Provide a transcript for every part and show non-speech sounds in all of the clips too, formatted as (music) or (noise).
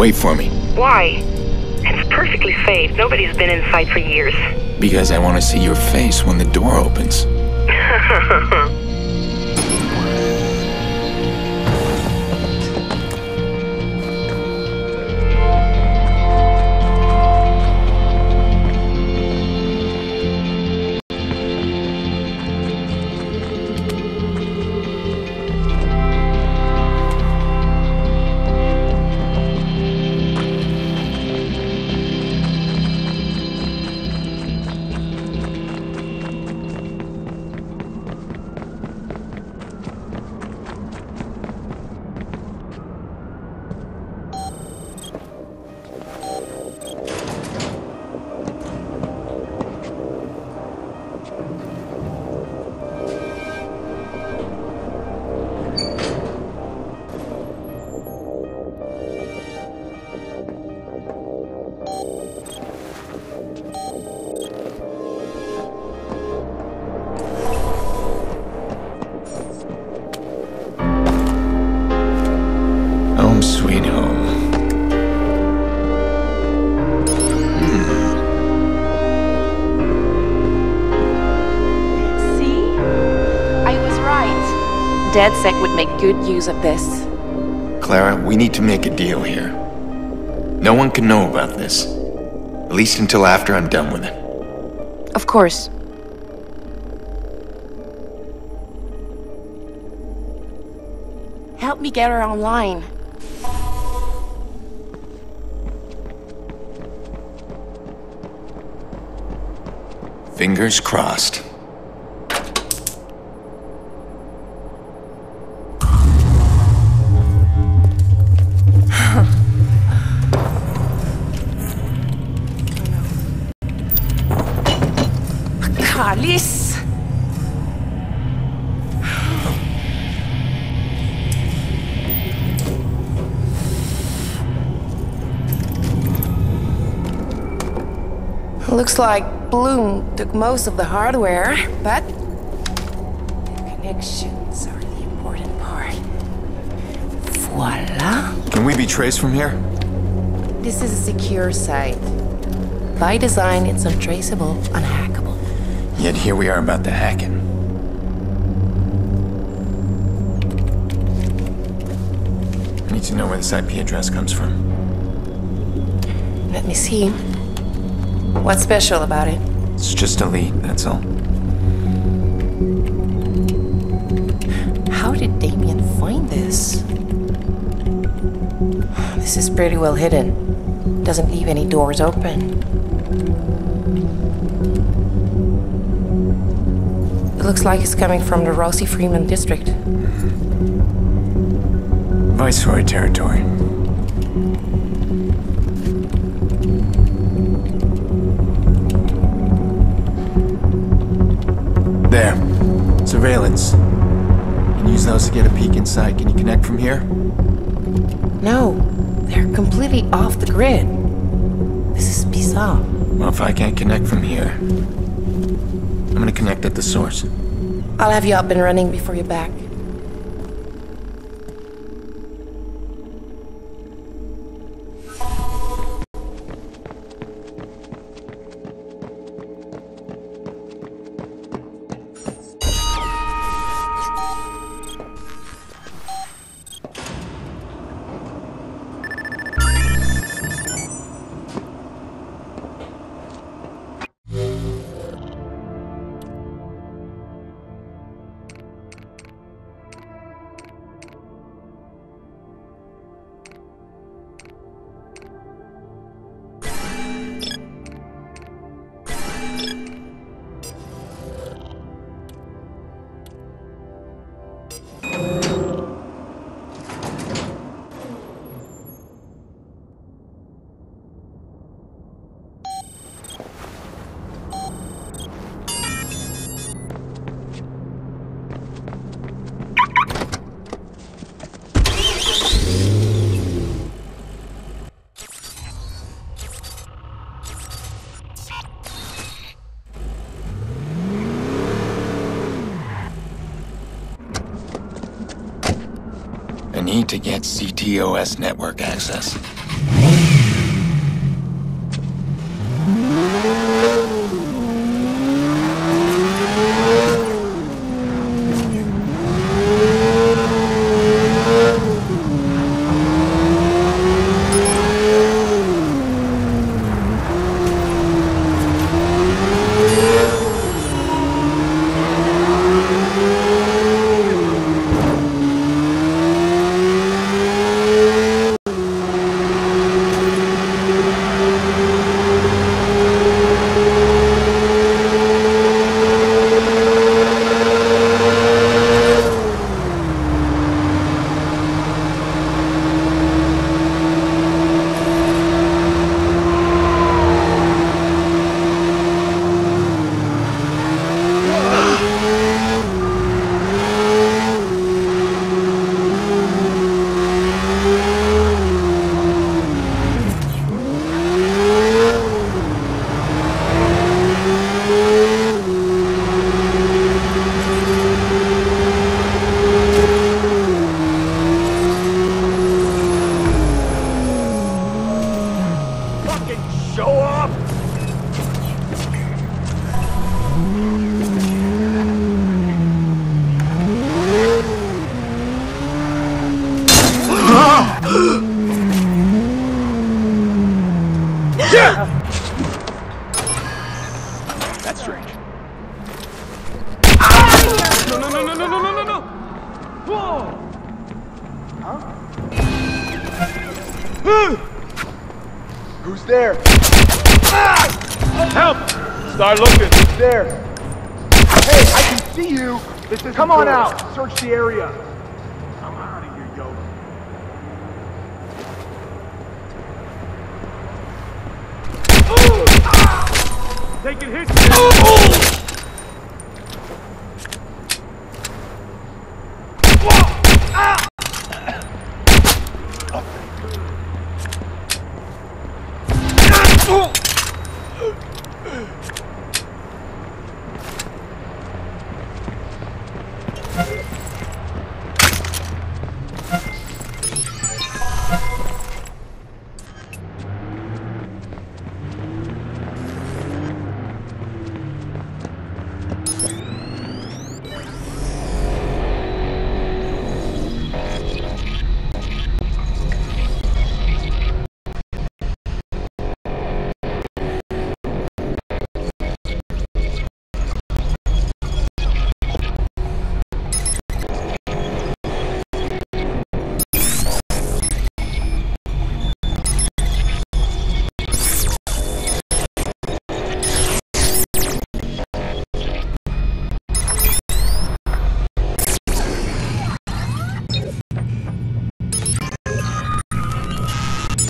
Wait for me, Why? It's perfectly safe. Nobody's been inside for years. because I want to see your face when the door opens. (laughs) DedSec would make good use of this. Clara, we need to make a deal here. No one can know about this. At least until after I'm done with it. Of course. Help me get her online. Fingers crossed. Like Blume took most of the hardware, but the connections are the important part. Voila! Can we be traced from here? This is a secure site. By design, it's untraceable, unhackable. Yet here we are about to hack it. I need to know where this IP address comes from. Let me see. What's special about it? It's just a lead, that's all. How did Damien find this? This is pretty well hidden. Doesn't leave any doors open. It looks like it's coming from the Rossi Fremont district. Viceroy territory. There. Surveillance. Can use those to get a peek inside. Can you connect from here? No, they're completely off the grid. This is bizarre. Well, if I can't connect from here, I'm gonna connect at the source. I'll have you up and running before you're back. I need to get CTOS network access. The area.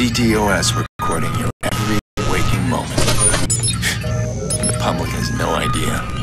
CTOS recording your every waking moment. the public has no idea.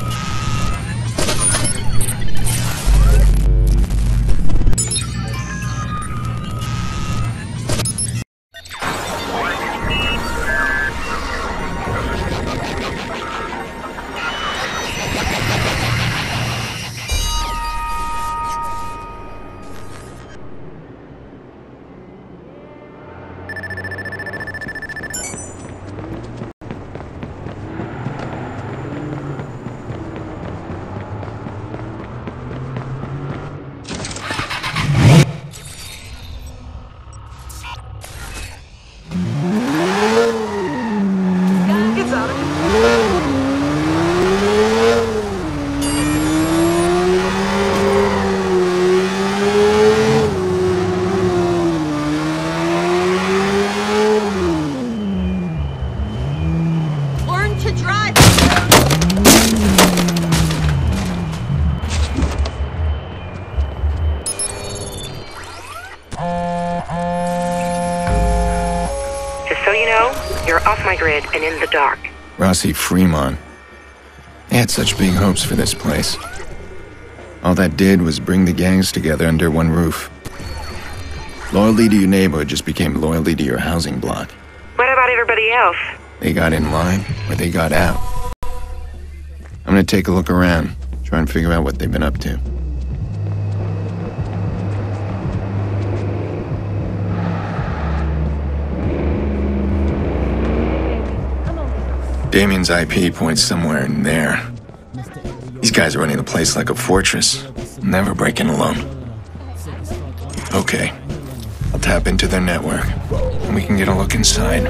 You know, you're off my grid and in the dark. Rossi Fremont. They had such big hopes for this place. All that did was bring the gangs together under one roof. Loyalty to your neighborhood just became loyalty to your housing block. What about everybody else? They got in line, or they got out. I'm gonna take a look around, try and figure out what they've been up to. Damien's IP points somewhere in there. These guys are running the place like a fortress, never breaking alone. Okay, I'll tap into their network, and we can get a look inside.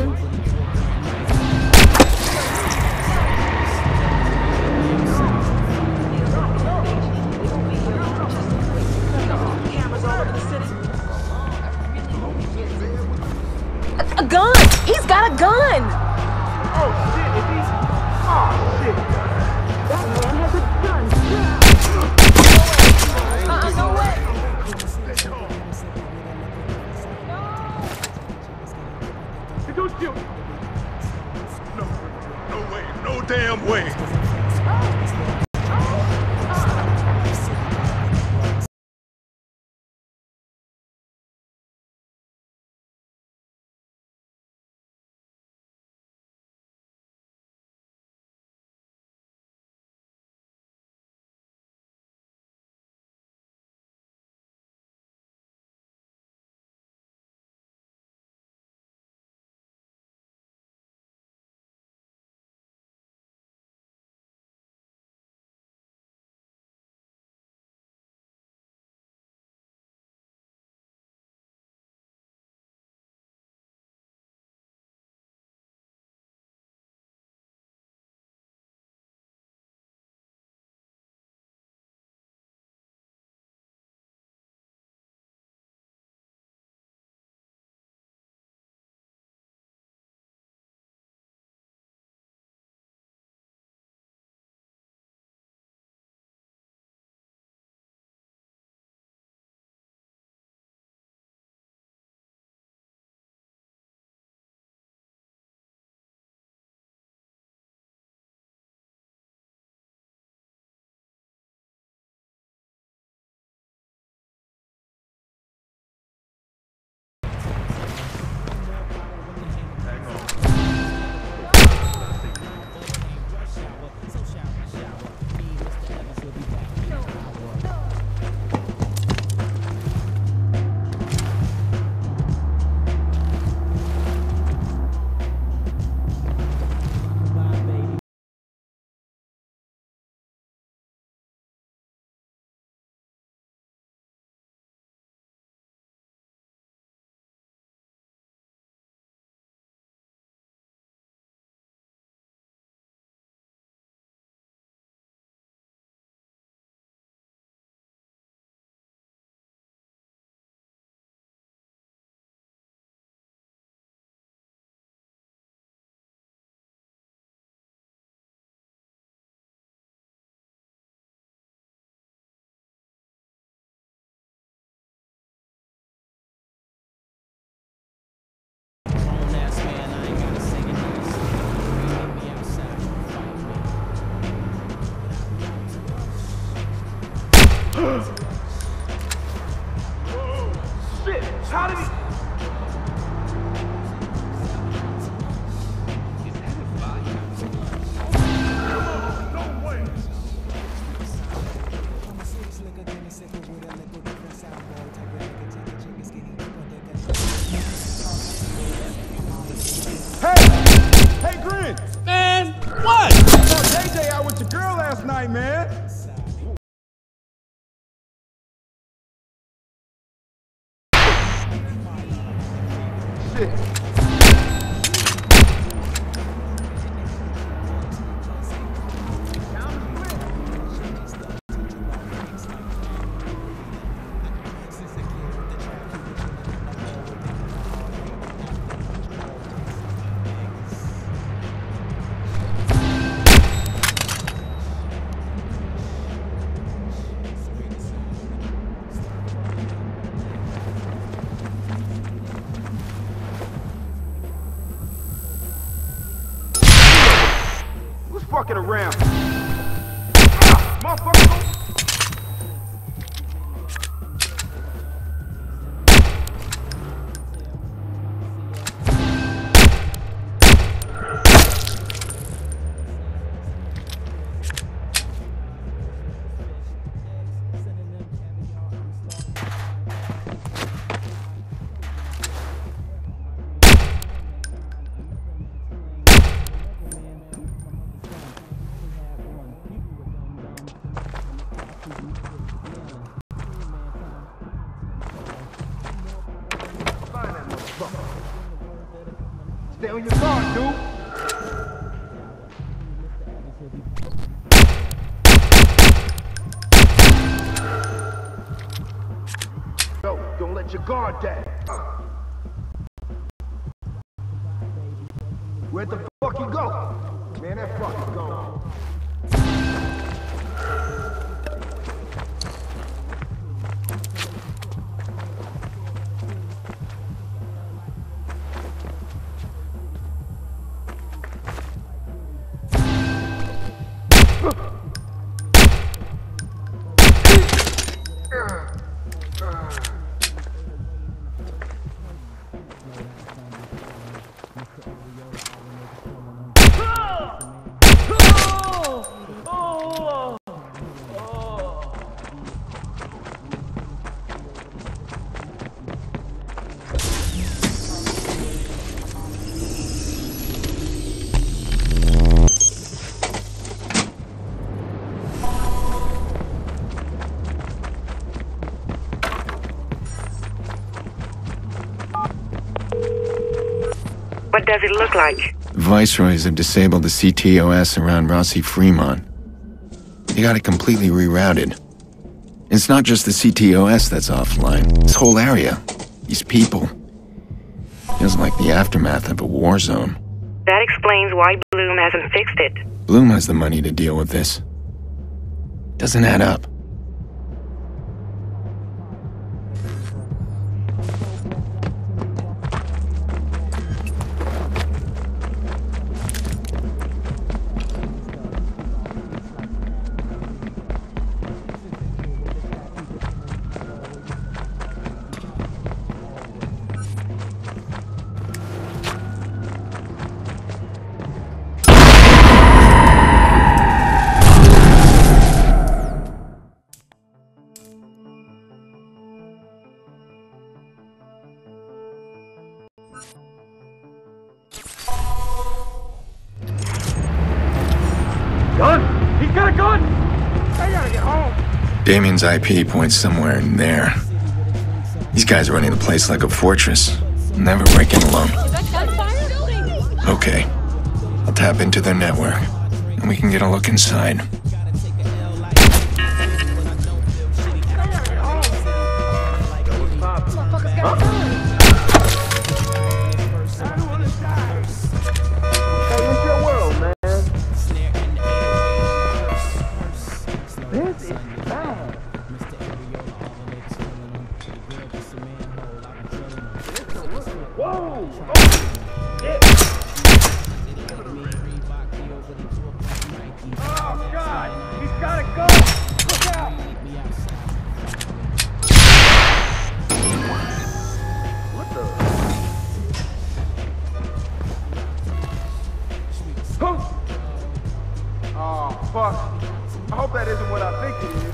Fucking around? Stay on your guard, dude. Don't let your guard down. Where'd the does it look like? Viceroys have disabled the CTOS around Rossi Fremont. They got it completely rerouted. It's not just the CTOS that's offline. This whole area. These people. Feels like the aftermath of a war zone. That explains why Blume hasn't fixed it. Blume has the money to deal with this. Doesn't add up. Gun? He's got a gun! I gotta get home. Damien's IP points somewhere in there. These guys are running the place like a fortress. Never breaking alone. Okay. I'll tap into their network, and we can get a look inside. Oh, fuck. I hope that isn't what I think it is.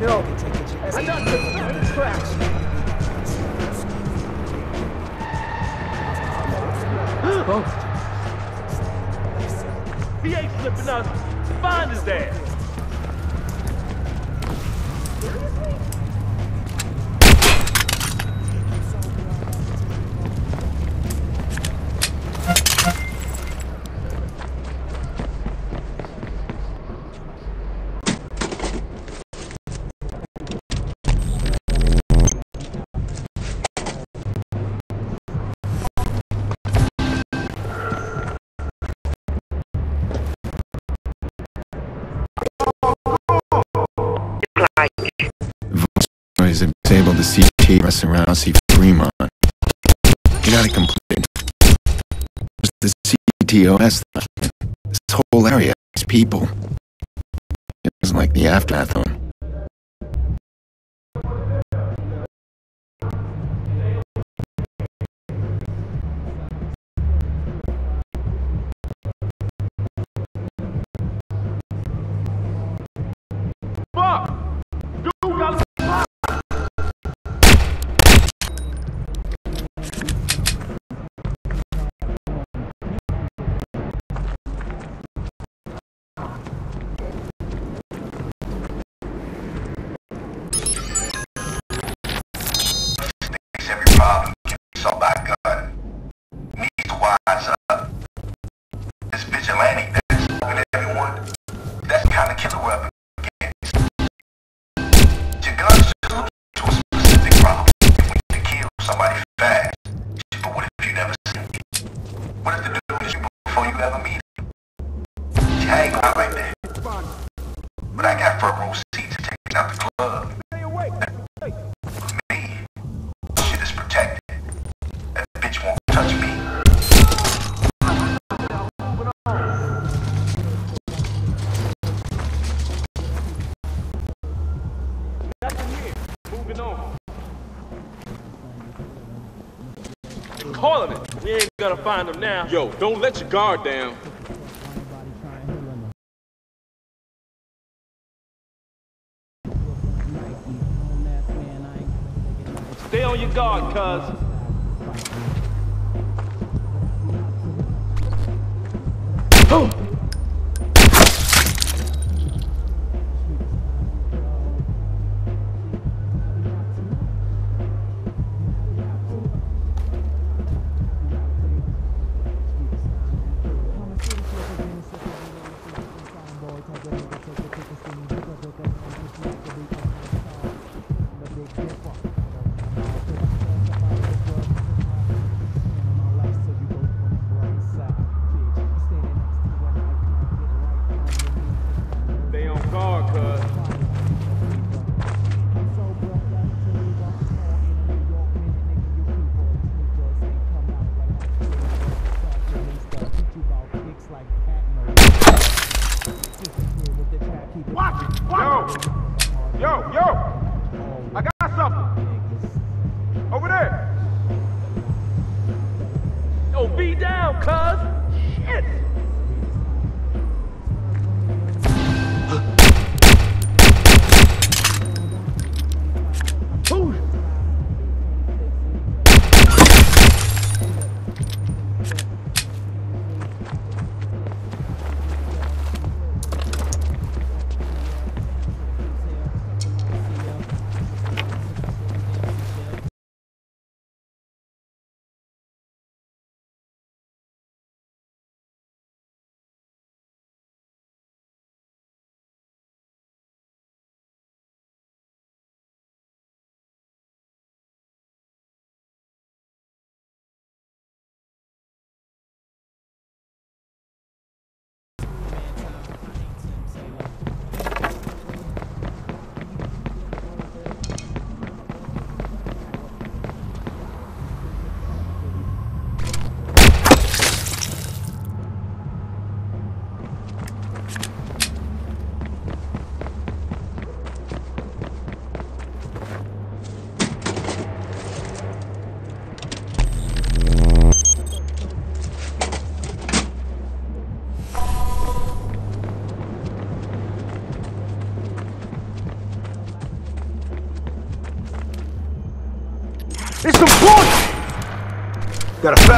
Yo, I got. He ain't slipping us. Find his ass. Viceroys have disabled the CTOS around Rossi Fremont. You got it completed. Just the CTOS. This whole area. These people. It was like the aftermath zone. Problem can be a gun. Needs to wise up. This vigilante that's smoking everyone, that's the kind of killer up. Your to a specific problem. To kill somebody fast. But what if you never see? What if the dude is you before you ever meet I ain't right there. But I got front row Calling it. We ain't gonna find him now. Yo, don't let your guard down. Stay on your guard, cuz. On cuz. Got a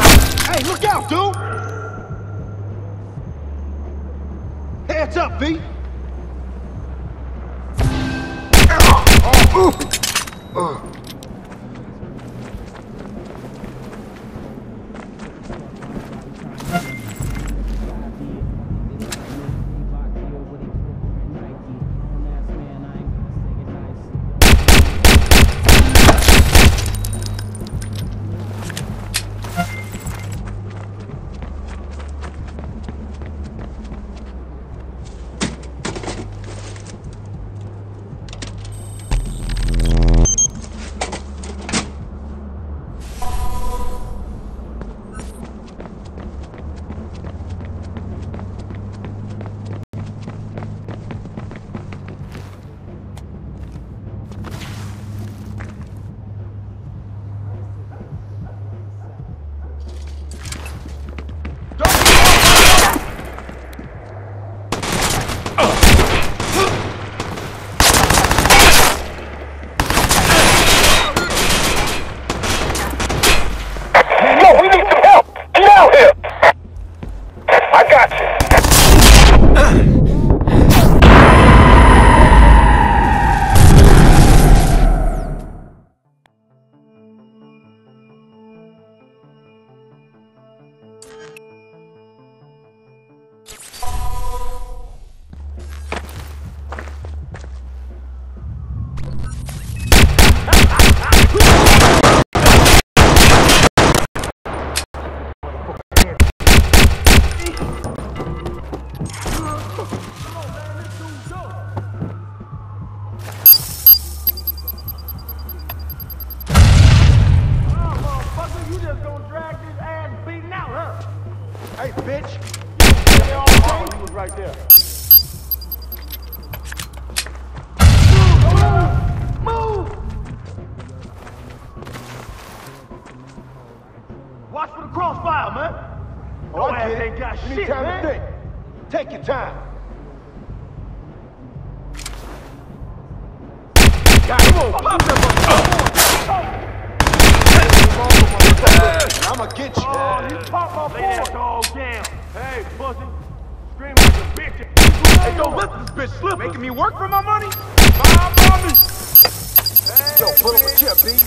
Pull up a chair, B. We,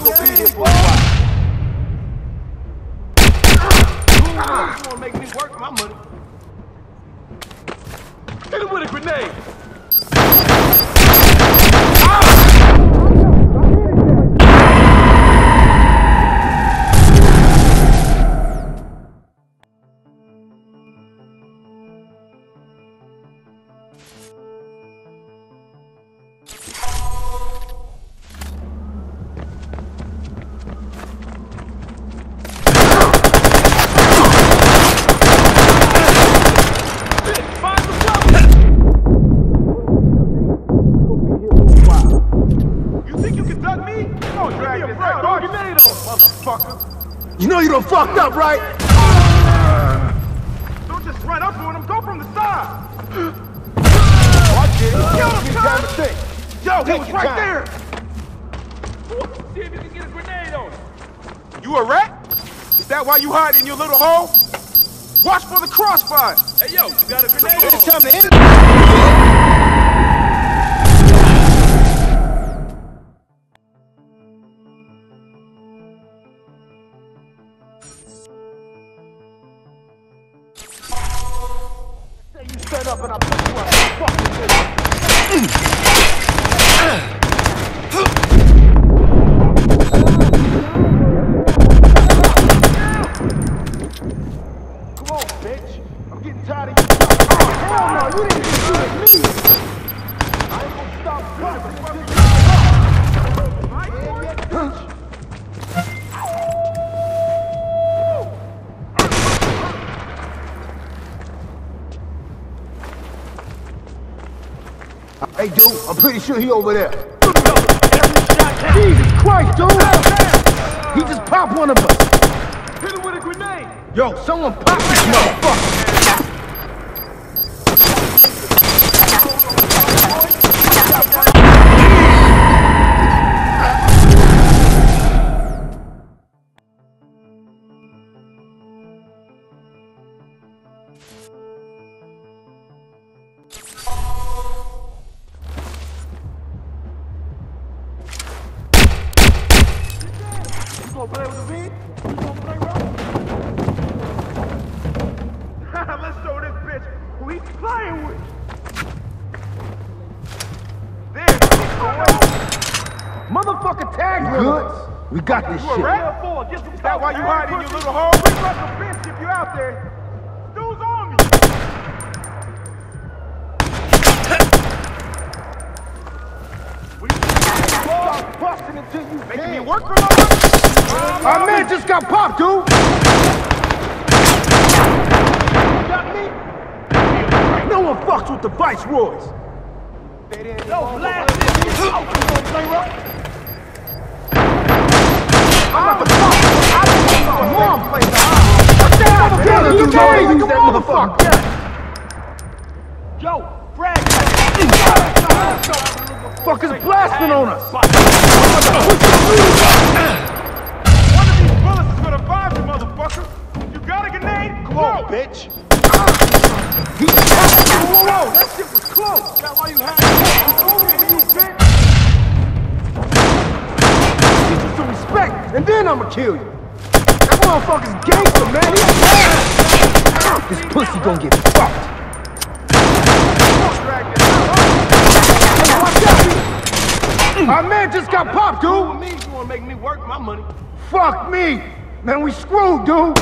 gonna be here for a while. You wanna make me work my money? Hit him with a grenade! you little hoe! Watch for the crossfire! Hey, yo, you got a grenade? It's time to end it! sure he over there. Jesus Christ, dude! He just popped one of us! Hit him with a grenade! Yo, someone pop this motherfucker! Yo, Brad! Fuckers blasting on us! One of these bullets is gonna vibe you, motherfucker! You got a grenade? Come on, bitch! Whoa, whoa, whoa! That shit was close! That's why you had it! you, bitch! Teach us some respect, and then I'ma kill you! That motherfucker's gangster, man! This pussy gonna get fucked! (clears throat) My man just got popped, dude. Cool with me, you wanna make me work my money? Fuck me, man. We screwed, dude. Oh.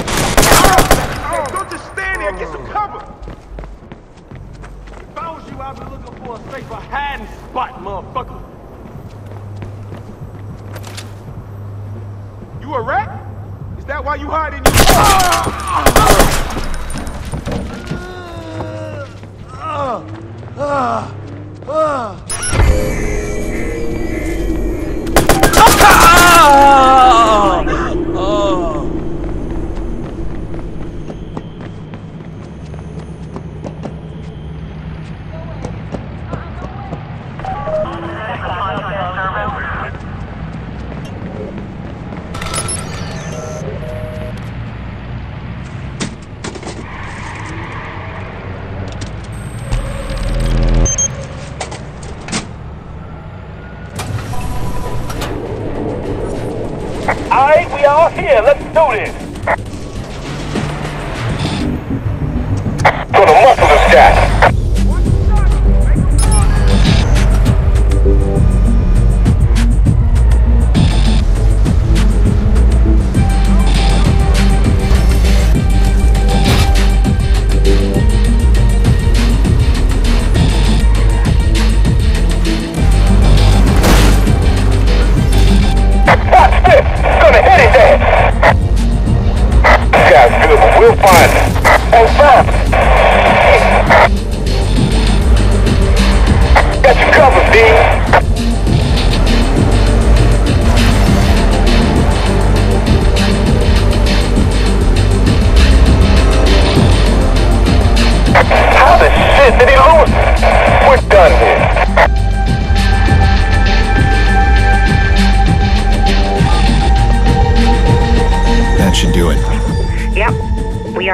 Hey, don't just stand there. Get some cover. If I was you, I'd be looking for a safer hiding spot, motherfucker. You a rat? Is that why you hiding? You uh, uh, uh. Alright,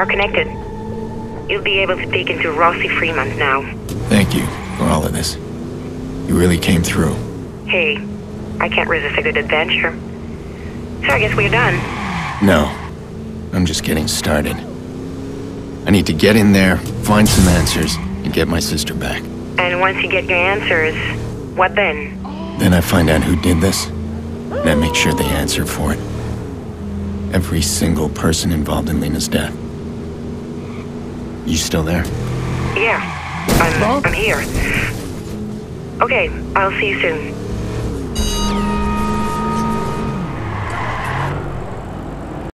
connected. You'll be able to peek into Rossi Fremont now. Thank you for all of this. You really came through. Hey, I can't resist a good adventure. So I guess we're done. No, I'm just getting started. I need to get in there, find some answers, and get my sister back. And once you get your answers, what then? Then I find out who did this, and I make sure they answer for it. Every single person involved in Lena's death. You still there? Yeah, I'm, I'm here. Okay, I'll see you soon.